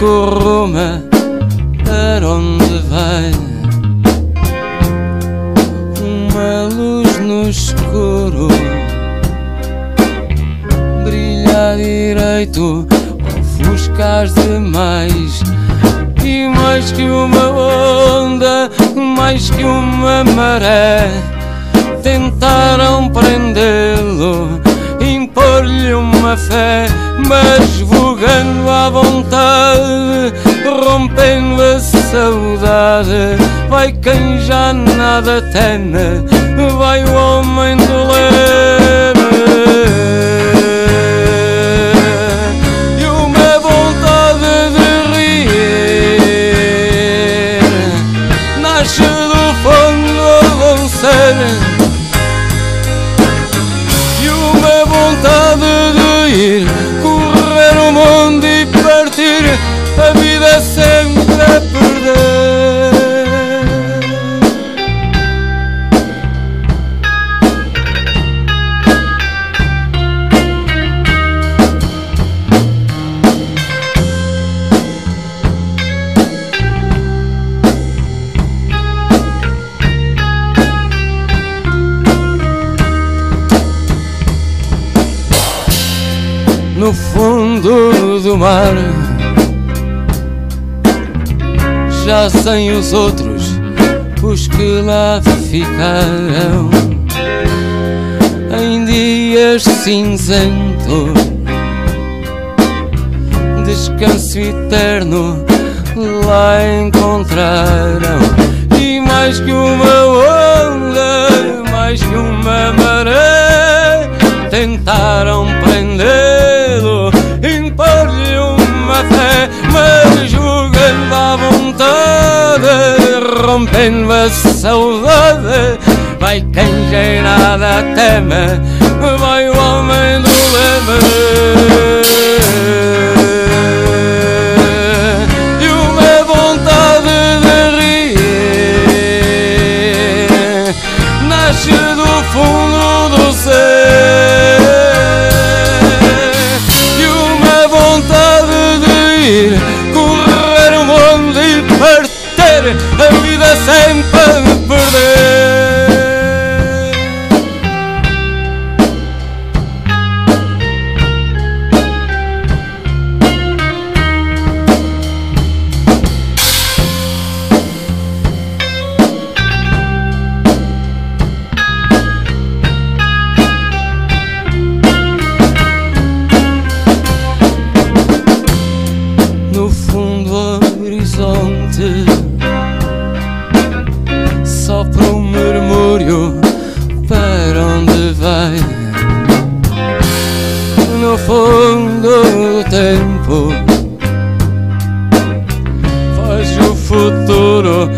ruma para onde vai? Uma luz no escuro brilha direito, ofuscas demais. E mais que uma onda, mais que uma maré, tentaram prendê-lo, impor-lhe uma fé, mas vogando à vontade, rompendo a saudade. Vai quem já nada teme, vai o homem do no fundo do mar. Já sem os outros, os que lá ficaram em dias cinzentos, descanso eterno lá encontraram. E mais que uma onda, rompendo a saudade. Vai quem já nada teme, vai o homem do leme. E uma vontade de rir nasce do fundo do ser. E uma vontade de ir correr o mundo e partir a vida sempre a perder. no fundo do horizonte fundo do tempo. Faz o futuro